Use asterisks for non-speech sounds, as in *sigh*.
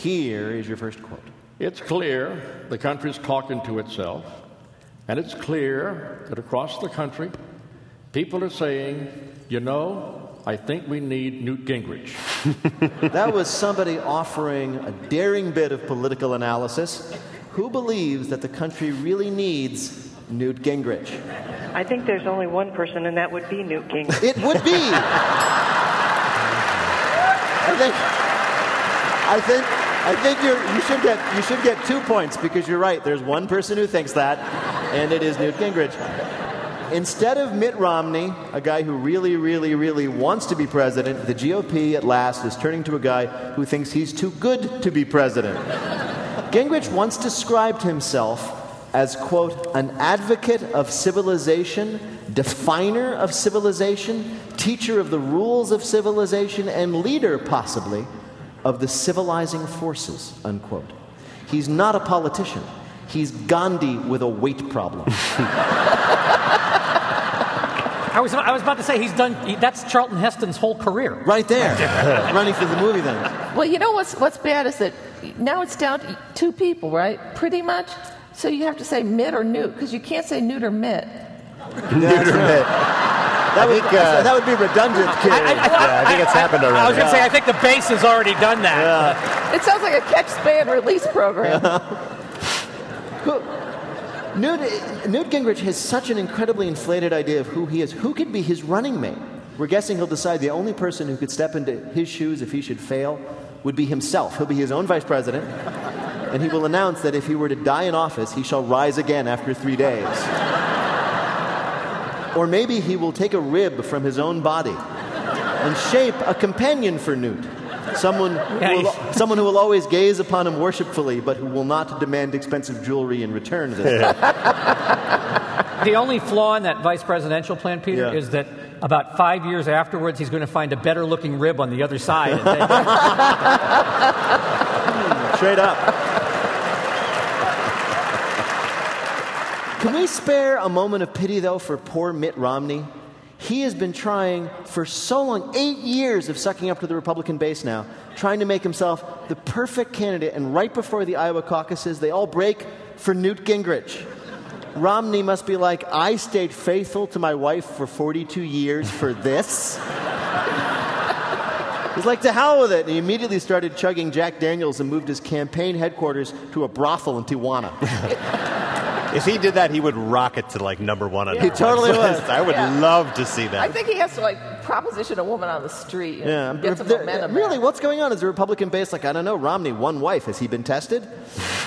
Here is your first quote. It's clear the country's talking to itself, and it's clear that across the country, people are saying, you know, I think we need Newt Gingrich. *laughs* that was somebody offering a daring bit of political analysis. Who believes that the country really needs Newt Gingrich? I think there's only one person, and that would be Newt Gingrich. It would be. *laughs* I think. I think. I think you you should get you should get two points because you're right. There's one person who thinks that, and it is Newt Gingrich. Instead of Mitt Romney, a guy who really, really, really wants to be president, the GOP at last is turning to a guy who thinks he's too good to be president. Gingrich once described himself as, quote, an advocate of civilization, definer of civilization, teacher of the rules of civilization, and leader, possibly, of the civilizing forces, unquote. He's not a politician. He's Gandhi with a weight problem. *laughs* I was, I was about to say he's done. He, that's Charlton Heston's whole career. Right there, *laughs* running through the movie. Then. Well, you know what's what's bad is that now it's down to two people, right? Pretty much. So you have to say Mitt or Newt because you can't say Newt or Mitt. Newt or Mitt. That would, think, uh, that would be redundant, kid. I, I, I, yeah, I think it's happened already. I was going to say, I think the base has already done that. Yeah. It sounds like a catch, spay, and release program. *laughs* Newt, Newt Gingrich has such an incredibly inflated idea of who he is. Who could be his running mate? We're guessing he'll decide the only person who could step into his shoes if he should fail would be himself. He'll be his own vice president, and he will announce that if he were to die in office, he shall rise again after three days. Or maybe he will take a rib from his own body and shape a companion for Newt. Someone who, will, someone who will always gaze upon him worshipfully, but who will not demand expensive jewelry in return. *laughs* the only flaw in that vice presidential plan, Peter, yeah. is that about five years afterwards, he's going to find a better looking rib on the other side. *laughs* Straight up. Can we spare a moment of pity, though, for poor Mitt Romney? He has been trying for so long, eight years of sucking up to the Republican base now, trying to make himself the perfect candidate. And right before the Iowa caucuses, they all break for Newt Gingrich. Romney must be like, I stayed faithful to my wife for 42 years for this. He's like, to hell with it. And he immediately started chugging Jack Daniels and moved his campaign headquarters to a brothel in Tijuana. If he did that, he would rocket to like number one on. Yeah. He totally would. *laughs* I would yeah. love to see that. I think he has to like proposition a woman on the street. yeah, get some momentum. Really, what's going on? Is the Republican base like I don't know? Romney, one wife. Has he been tested? *laughs*